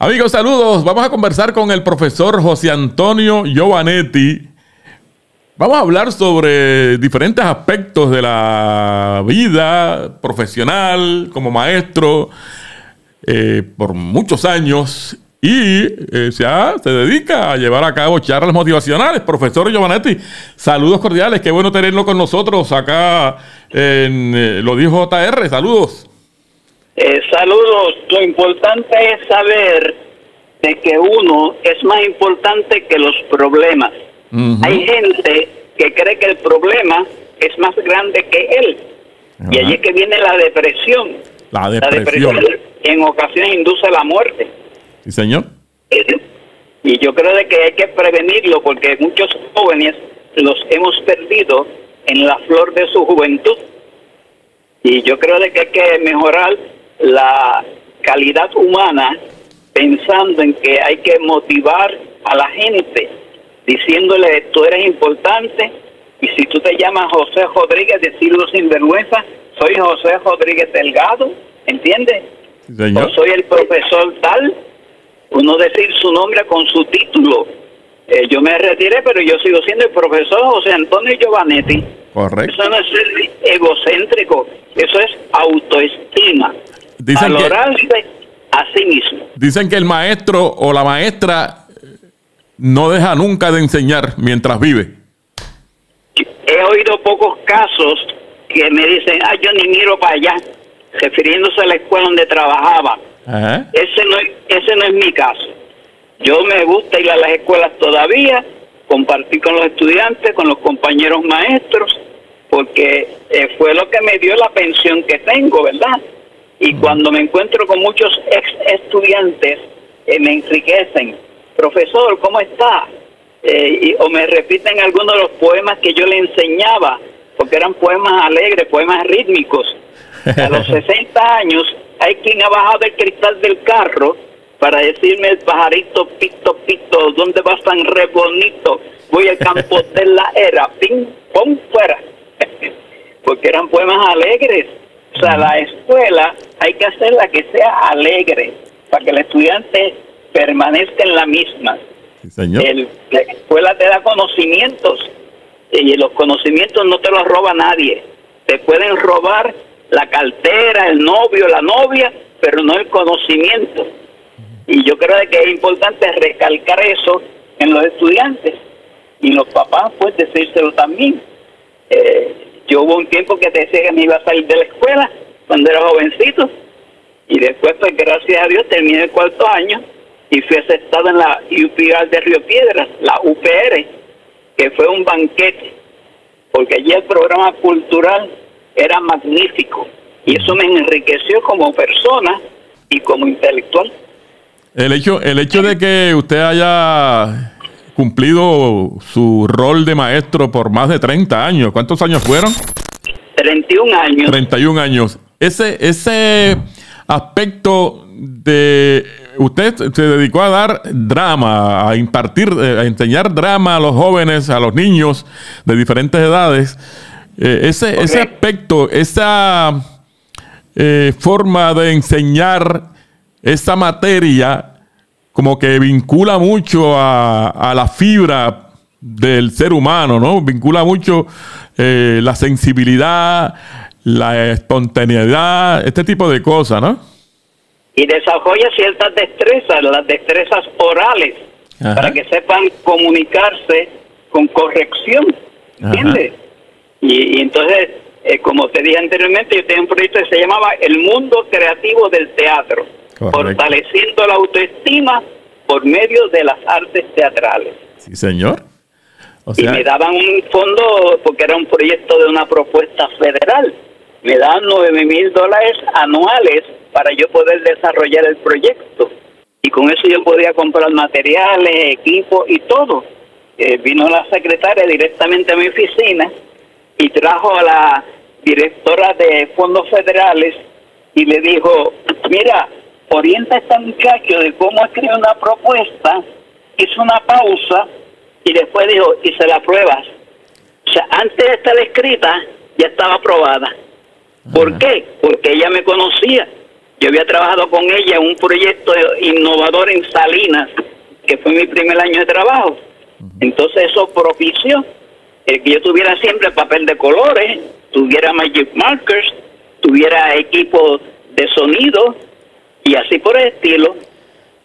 Amigos, saludos. Vamos a conversar con el profesor José Antonio Giovanetti. Vamos a hablar sobre diferentes aspectos de la vida profesional como maestro eh, por muchos años y eh, se, dedica a llevar a cabo charlas motivacionales. Profesor Giovanetti, saludos cordiales, qué bueno tenerlo con nosotros acá en eh, Lo Dijo JR, saludos. Eh, saludos, lo importante es saber de que uno es más importante que los problemas. Hay gente que cree que el problema es más grande que él. Y allí es que viene la depresión. La depresión. La depresión en ocasiones induce a la muerte. Sí, señor. Y yo creo de que hay que prevenirlo porque muchos jóvenes los hemos perdido en la flor de su juventud. Y yo creo de que hay que mejorar la calidad humana pensando en que hay que motivar a la gente diciéndole tú eres importante y si tú te llamas José Rodríguez decirlo sin vergüenza soy José Rodríguez Delgado ¿entiendes? o soy el profesor tal uno decir su nombre con su título. Eh, yo me retiré pero yo sigo siendo el profesor José Antonio Giovanetti. Correcto. Eso no es ser egocéntrico eso es autoestima Dicen valorarse a sí mismo. Dicen que el maestro o la maestra no deja nunca de enseñar mientras vive. He oído pocos casos que me dicen, ah, yo ni miro para allá, refiriéndose a la escuela donde trabajaba. Ese, no es, ese no es mi caso. Yo me gusta ir a las escuelas todavía, compartir con los estudiantes, con los compañeros maestros, porque eh, fue lo que me dio la pensión que tengo, ¿verdad? Y cuando me encuentro con muchos ex estudiantes, eh, me enriquecen. Profesor, ¿cómo está? Eh, o me repiten algunos de los poemas que yo le enseñaba, porque eran poemas alegres, poemas rítmicos. A los 60 años hay quien ha bajado el cristal del carro para decirme el pajarito pito pito, ¿dónde vas tan re bonito? Voy al campo de la era, ping, pum, fuera. porque eran poemas alegres. O sea, la escuela hay que hacerla que sea alegre para que el estudiante permanezca en la misma. El, la escuela te da conocimientos y los conocimientos no te los roba nadie. Te pueden robar la cartera, el novio, la novia, pero no el conocimiento. Y yo creo que es importante recalcar eso en los estudiantes y los papás, pues decírselo también. Eh, yo hubo un tiempo que decía que me iba a salir de la escuela cuando era jovencito y después, pues gracias a Dios, terminé el cuarto año y fui aceptado en la UPR de Río Piedras, la UPR, que fue un banquete, porque allí el programa cultural era magnífico y eso me enriqueció como persona y como intelectual. El hecho, el hecho de que usted haya cumplido su rol de maestro por más de 30 años, ¿cuántos años fueron? 31 años. 31 años. Ese, ese aspecto de usted se dedicó a dar drama, a impartir, eh, a enseñar drama a los jóvenes, a los niños de diferentes edades. Eh, ese, ese aspecto, esa eh, forma de enseñar esa materia, como que vincula mucho a, la fibra del ser humano, ¿no? Vincula mucho la sensibilidad, la espontaneidad, este tipo de cosas, ¿no? Y desarrolla ciertas destrezas, las destrezas orales, para que sepan comunicarse con corrección, ¿entiendes? Y, entonces, eh, como te dije anteriormente, yo tenía un proyecto que se llamaba El Mundo Creativo del Teatro, fortaleciendo la autoestima por medio de las artes teatrales. Sí, señor. y me daban un fondo porque era un proyecto de una propuesta federal me dan nueve mil dólares anuales para yo poder desarrollar el proyecto. Y con eso yo podía comprar materiales, equipo y todo. Eh, vino la secretaria directamente a mi oficina y trajo a la directora de fondos federales y le dijo, mira, orienta a este muchacho de cómo escribe una propuesta, hizo una pausa y después dijo, y se la pruebas. O sea, antes de estar escrita, ya estaba aprobada. ¿Por qué? Porque ella me conocía. Yo había trabajado con ella en un proyecto innovador en Salinas, que fue mi primer año de trabajo. Entonces eso propició que yo tuviera siempre papel de colores, tuviera Magic Markers, tuviera equipo de sonido y así por el estilo.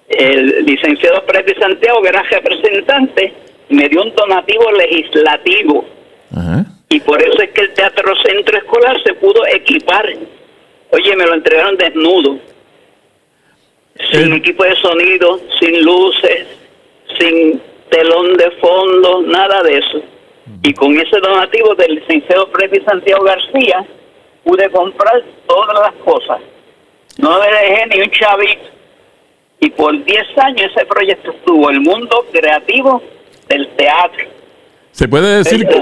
El licenciado de Santiago, que era representante, me dio un donativo legislativo. Y por eso es que el Teatro Centro Escolar se pudo equipar. Oye, me lo entregaron desnudo. Sin equipo de sonido, sin luces, sin telón de fondo, nada de eso. Y con ese donativo del licenciado Freddy Santiago García, pude comprar todas las cosas. No le dejé ni un chavito. Y por 10 años ese proyecto estuvo, el mundo creativo del teatro. Se puede decir que,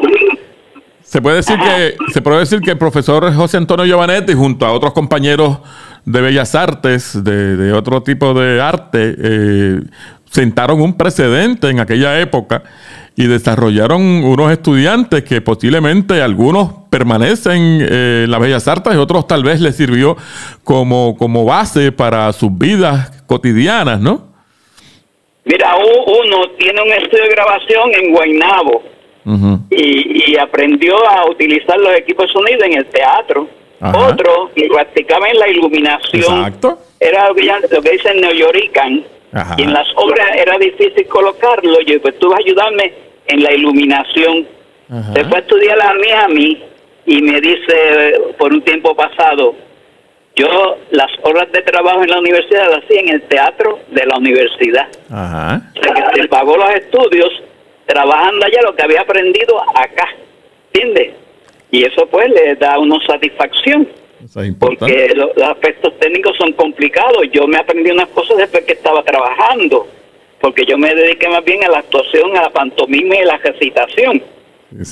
se puede decir que se puede decir que el profesor José Antonio Giovanetti junto a otros compañeros de bellas artes, de, otro tipo de arte, eh, sentaron un precedente en aquella época y desarrollaron unos estudiantes que posiblemente algunos permanecen eh, en las bellas artes y otros tal vez les sirvió como, como base para sus vidas cotidianas, ¿no? Mira, uno tiene un estudio de grabación en Guaynabo y, aprendió a utilizar los equipos de sonido en el teatro. Otro que practicaba en la iluminación. Era lo que, dicen neoyorican y en las obras era difícil colocarlo. Yo, pues tú vas a ayudarme en la iluminación. Después estudié la Miami y me dice por un tiempo pasado, yo las horas de trabajo en la universidad las hacía en el teatro de la universidad. Ajá. O sea que se pagó los estudios trabajando allá lo que había aprendido acá. ¿Entiendes? Y eso pues le da una satisfacción. porque los, aspectos técnicos son complicados. Yo me aprendí unas cosas después que estaba trabajando, porque yo me dediqué más bien a la actuación, a la pantomima y a la recitación.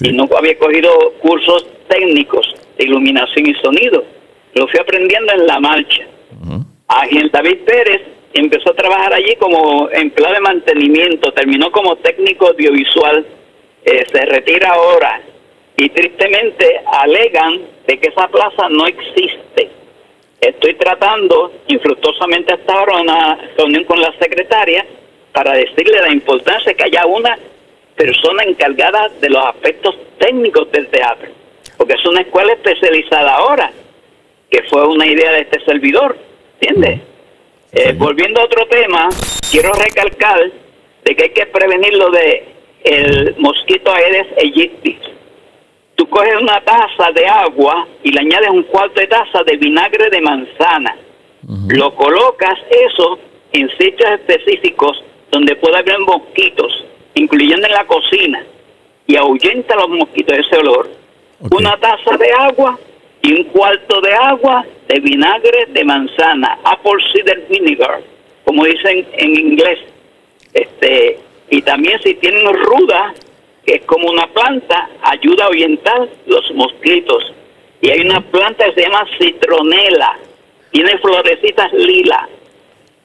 Y no había cogido cursos técnicos de iluminación y sonido. Lo fui aprendiendo en la marcha. Uh David Pérez empezó a trabajar allí como empleado de mantenimiento, terminó como técnico audiovisual, eh, se retira ahora y tristemente alegan de que esa plaza no existe. Estoy tratando infructuosamente hasta ahora una reunión con la secretaria para decirle la importancia que haya una persona encargada de los aspectos técnicos del teatro, porque es una escuela especializada ahora, que fue una idea de este servidor, ¿entiendes? Eh, volviendo a otro tema, quiero recalcar de que hay que prevenir lo de el mosquito Aedes aegypti. Tú coges una taza de agua y le añades un cuarto de taza de vinagre de manzana. Lo colocas eso en sitios específicos donde pueda haber mosquitos, incluyendo en la cocina, y ahuyenta los mosquitos ese olor. Una taza de agua y un cuarto de agua de vinagre de manzana, apple cider vinegar, como dicen en inglés. Este, y también si tienen ruda, que es como una planta, ayuda a ahuyentar los mosquitos. Y hay una planta que se llama citronela, tiene florecitas lila.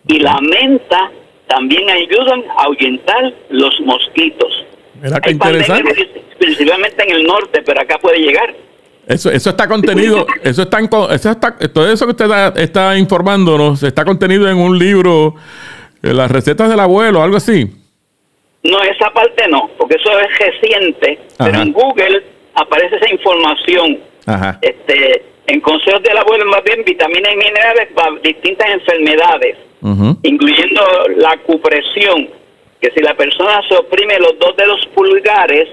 Y la menta también ayudan a ahuyentar los mosquitos. Mira qué interesante. Principalmente en el norte, pero acá puede llegar. Eso, eso está contenido, eso está, eso está, todo eso que usted está, informándonos está contenido en un libro, eh, las recetas del abuelo, algo así. No, esa parte no, porque eso es reciente, pero en Google aparece esa información. Ajá. Este, en consejos del abuelo, más bien vitaminas y minerales para distintas enfermedades, incluyendo la cupresión, que si la persona se oprime los dos dedos pulgares,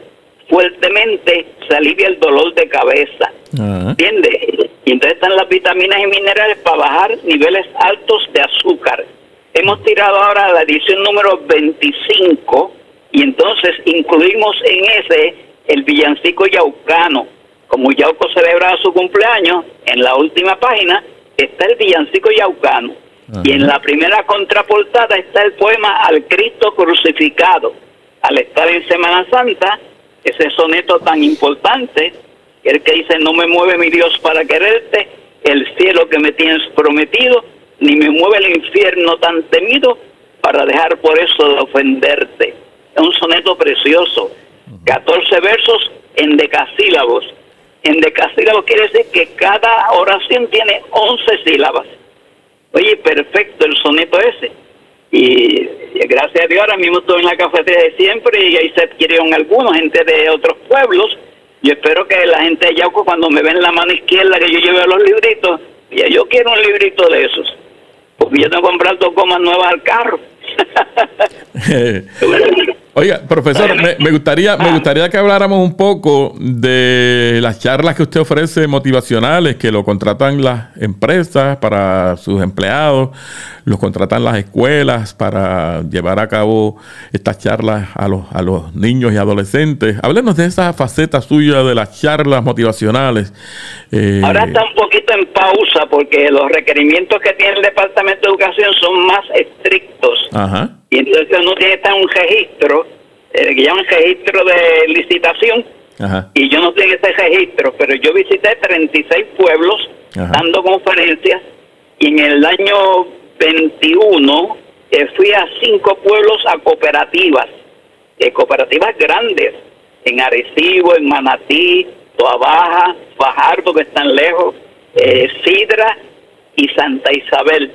fuertemente se alivia el dolor de cabeza. ¿Entiendes? Y entonces están las vitaminas y minerales para bajar niveles altos de azúcar. Hemos tirado ahora la edición número 25 y entonces incluimos en ese el villancico yaucano. Como Yauco celebraba su cumpleaños, en la última página está el villancico yaucano. Y en la primera contraportada está el poema Al Cristo crucificado. Al estar en Semana Santa, ese soneto tan importante, el que dice, no me mueve mi Dios para quererte, el cielo que me tienes prometido, ni me mueve el infierno tan temido para dejar por eso de ofenderte. Es un soneto precioso, 14 versos en decasílabos. En decasílabos quiere decir que cada oración tiene 11 sílabas. Oye, perfecto el soneto ese. Y, gracias a Dios ahora mismo estoy en la cafetería de siempre y ahí se adquirieron algunos, gente de otros pueblos. Yo espero que la gente de Yauco cuando me ven la mano izquierda que yo lleve los libritos, ya yo quiero un librito de esos. Porque yo tengo que comprar dos gomas nuevas al carro. Oiga, profesor, me, gustaría, me gustaría que habláramos un poco de las charlas que usted ofrece motivacionales, que lo contratan las empresas para sus empleados, los contratan las escuelas para llevar a cabo estas charlas a los, a los niños y adolescentes. Háblenos de esa faceta suya de las charlas motivacionales. Eh, Ahora está un poquito en pausa porque los requerimientos que tiene el Departamento de Educación son más estrictos. Ajá y entonces uno tiene que estar un registro, eh, que llaman registro de licitación, y yo no tengo ese registro, pero yo visité 36 pueblos dando conferencias, y en el año 21 eh, fui a cinco pueblos a cooperativas, eh, cooperativas grandes, en Arecibo, en Manatí, Toa Baja, Fajardo, que están lejos, Sidra y Santa Isabel.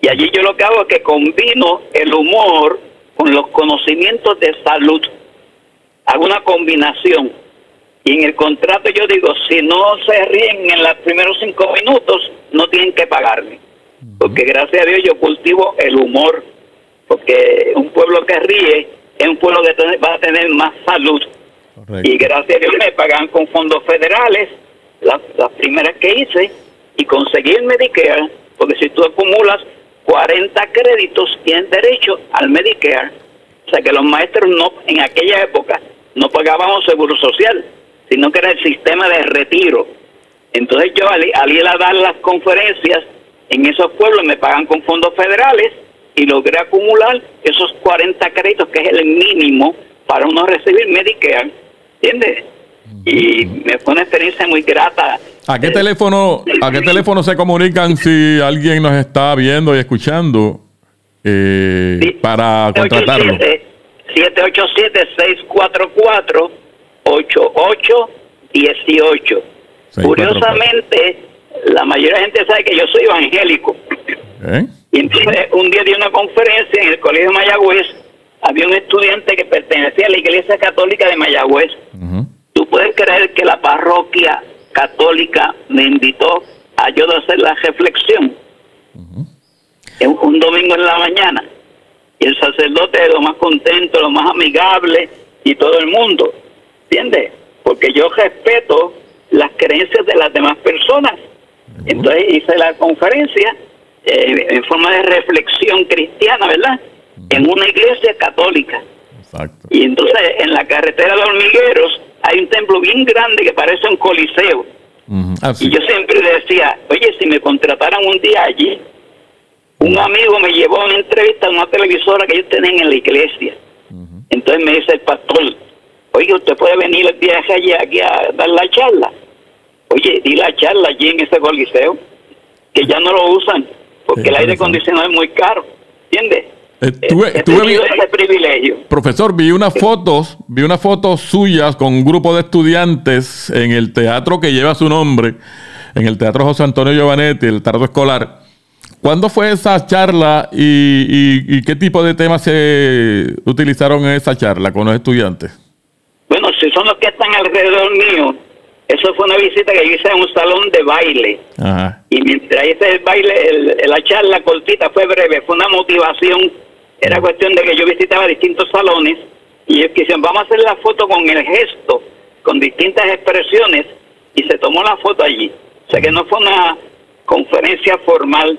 Y allí yo lo que hago es que combino el humor con los conocimientos de salud. Hago una combinación. Y en el contrato yo digo, si no se ríen en los primeros cinco minutos, no tienen que pagarme. Porque gracias a Dios yo cultivo el humor. Porque un pueblo que ríe es un pueblo que va a tener más salud. Y gracias a Dios me pagan con fondos federales, las, las primeras que hice, y conseguí el Medicare, porque si tú acumulas 40 créditos tienen derecho al Medicare. O sea que los maestros no en aquella época no pagábamos seguro social, sino que era el sistema de retiro. Entonces yo al, ir a dar las conferencias en esos pueblos me pagan con fondos federales y logré acumular esos 40 créditos que es el mínimo para uno recibir Medicare. ¿Entiendes? y me fue una experiencia muy grata. ¿A qué teléfono, a qué teléfono se comunican si alguien nos está viendo y escuchando eh, para contratarlo? 787-644-8818. Curiosamente, la mayoría de la gente sabe que yo soy evangélico. ¿Eh? Y entonces un día di una conferencia en el Colegio de Mayagüez. Había un estudiante que pertenecía a la Iglesia Católica de Mayagüez. ¿Tú puedes creer que la parroquia católica me invitó a yo hacer la reflexión? un, domingo en la mañana. Y el sacerdote es lo más contento, lo más amigable y todo el mundo. ¿Entiendes? Porque yo respeto las creencias de las demás personas. Entonces hice la conferencia eh, en forma de reflexión cristiana, ¿verdad? En una iglesia católica. Y entonces en la carretera de Hormigueros templo bien grande que parece un coliseo. Ah, y yo siempre decía, oye, si me contrataran un día allí, un amigo me llevó a una entrevista a una televisora que ellos tenían en la iglesia. Entonces me dice el pastor, oye, usted puede venir el viaje allí aquí a dar la charla. Oye, di la charla allí en ese coliseo, que ya no lo usan, porque el aire acondicionado es muy caro, ¿entiendes? Eh, tuve, tuve ese privilegio. Profesor, vi unas fotos, vi unas fotos suyas con un grupo de estudiantes en el teatro que lleva su nombre, en el Teatro José Antonio Giovanetti, el teatro escolar. ¿Cuándo fue esa charla y, qué tipo de temas se utilizaron en esa charla con los estudiantes? Bueno, si son los que están alrededor mío, eso fue una visita que hice en un salón de baile. Y mientras hice el baile, la charla cortita fue breve, fue una motivación era cuestión de que yo visitaba distintos salones y ellos quisieron, vamos a hacer la foto con el gesto, con distintas expresiones, y se tomó la foto allí. O sea que no fue una conferencia formal,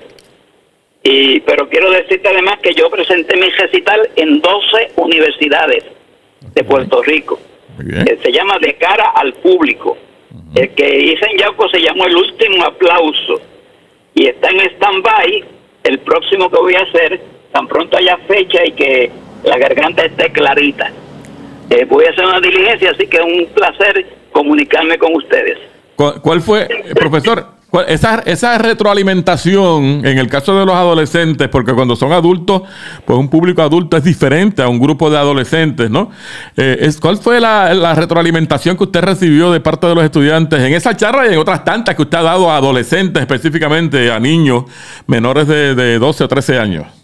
y, pero quiero decirte además que yo presenté mi recital en 12 universidades de Puerto Rico. se llama De cara al público. El que hice en Yauco se llamó El último aplauso. Y está en stand-by. El próximo que voy a hacer tan pronto haya fecha y que la garganta esté clarita. Eh, voy a hacer una diligencia, así que es un placer comunicarme con ustedes. ¿Cuál, fue, profesor? Esa, esa retroalimentación en el caso de los adolescentes, porque cuando son adultos, pues un público adulto es diferente a un grupo de adolescentes, ¿no? Eh, ¿Cuál fue la, retroalimentación que usted recibió de parte de los estudiantes en esa charla y en otras tantas que usted ha dado a adolescentes, específicamente a niños menores de, de 12 o 13 años?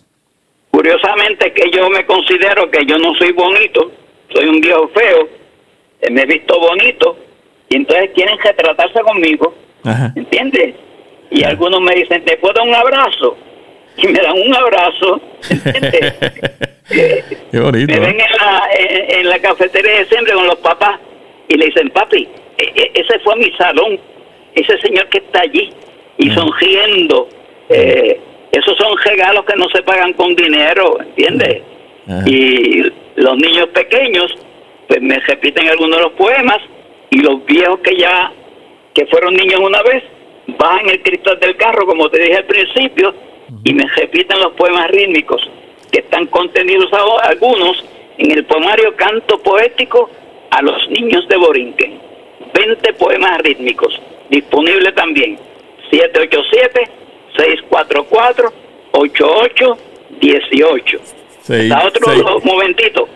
Curiosamente que yo me considero que yo no soy bonito, soy un viejo feo, eh, me he visto bonito, y entonces quieren retratarse conmigo ¿Entiendes? Y algunos me dicen, ¿te puedo dar un abrazo? Y me dan un abrazo. ¿Entiendes? Qué bonito. Me ven en la, en, la cafetería de siempre con los papás y le dicen, papi, e, e, ese fue mi salón, ese señor que está allí, y sonriendo. Eh, esos son regalos que no se pagan con dinero, ¿entiendes? Y los niños pequeños, pues me repiten algunos de los poemas, y los viejos que ya que fueron niños una vez, bajan el cristal del carro, como te dije al principio, y me repiten los poemas rítmicos que están contenidos algunos en el poemario Canto Poético a los Niños de Borinquen. 20 poemas rítmicos, disponible también. 787-644-8818. Seis, otro momentito.